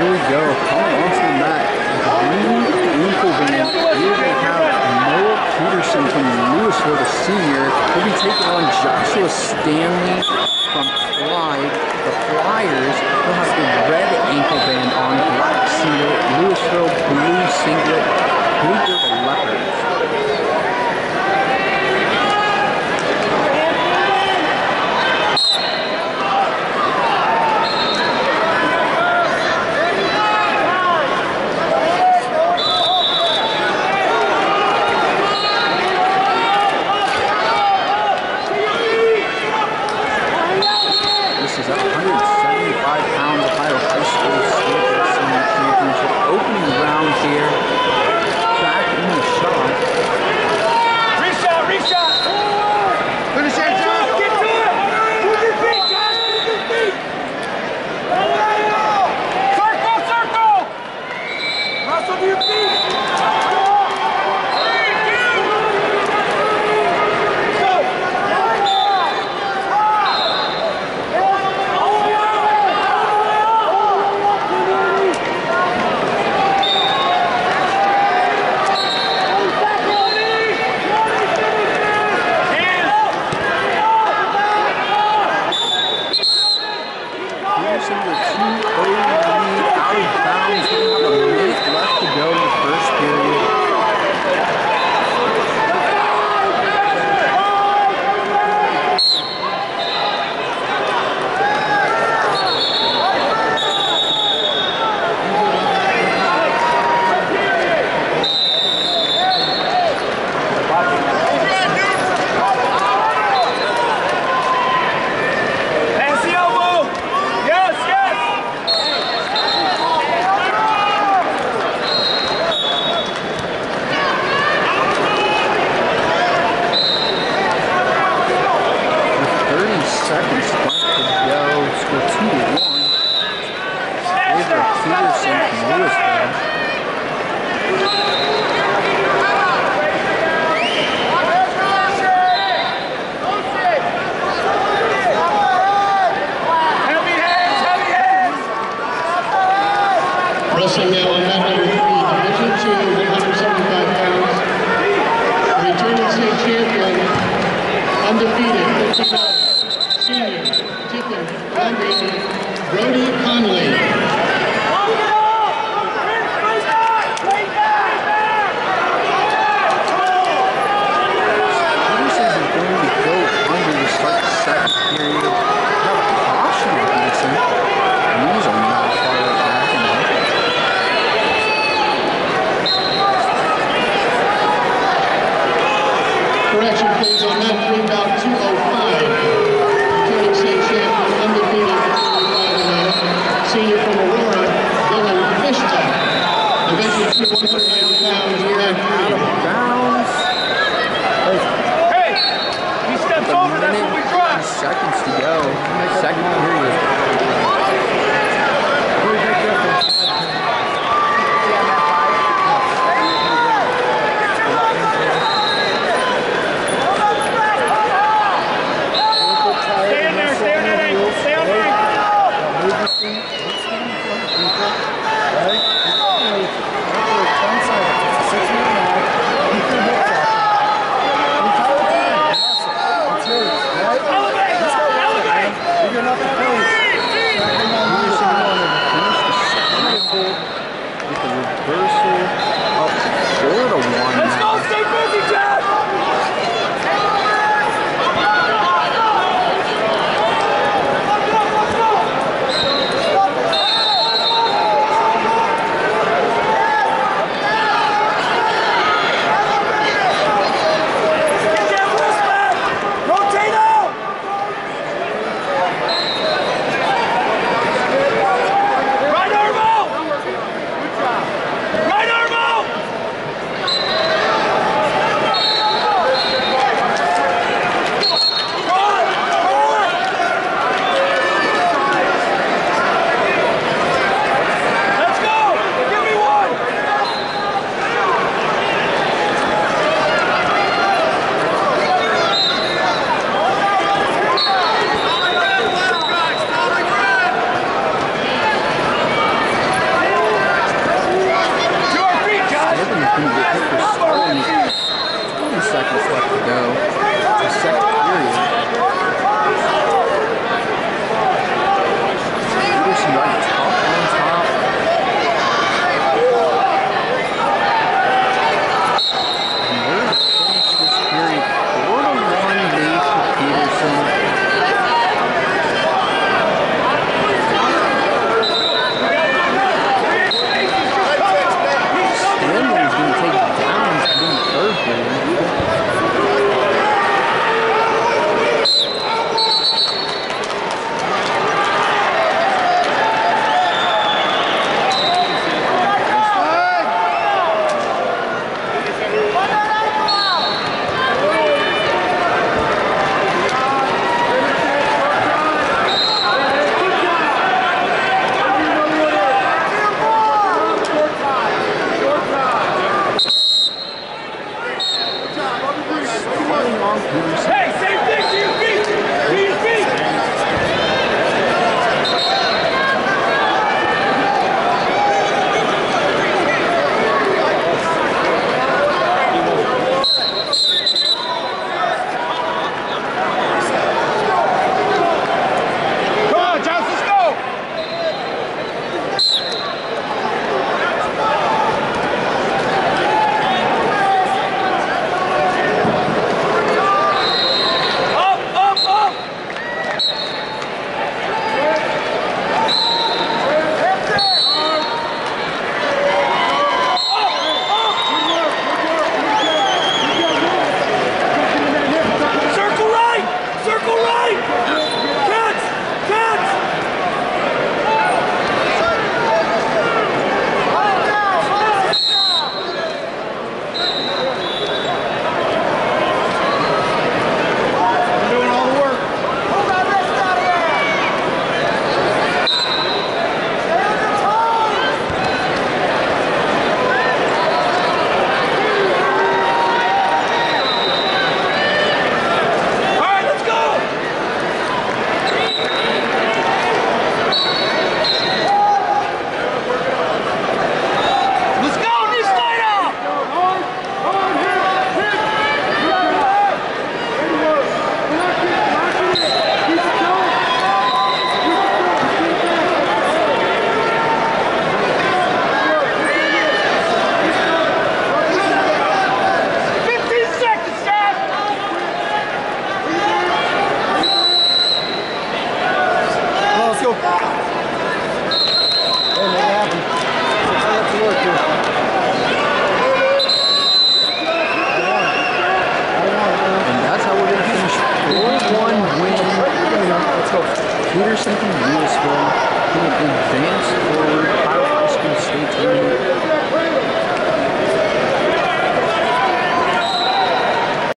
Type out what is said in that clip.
Here we go. Colin Austin back. Beautiful game. Here we have Noah Peterson from Louisville the senior. He'll be taking on Joshua Stanley from Clyde. The Flyers champion, undefeated, 59, senior, Tiffin Lundy, Brody plays on that for about 205. Current state champion, undefeated, senior from Aurora, Dylan Fishta. Eventually, veteran pounds, year after Out of bounds. Hey, he steps over, that's what we dropped. Seconds to go. Second period. no Peterson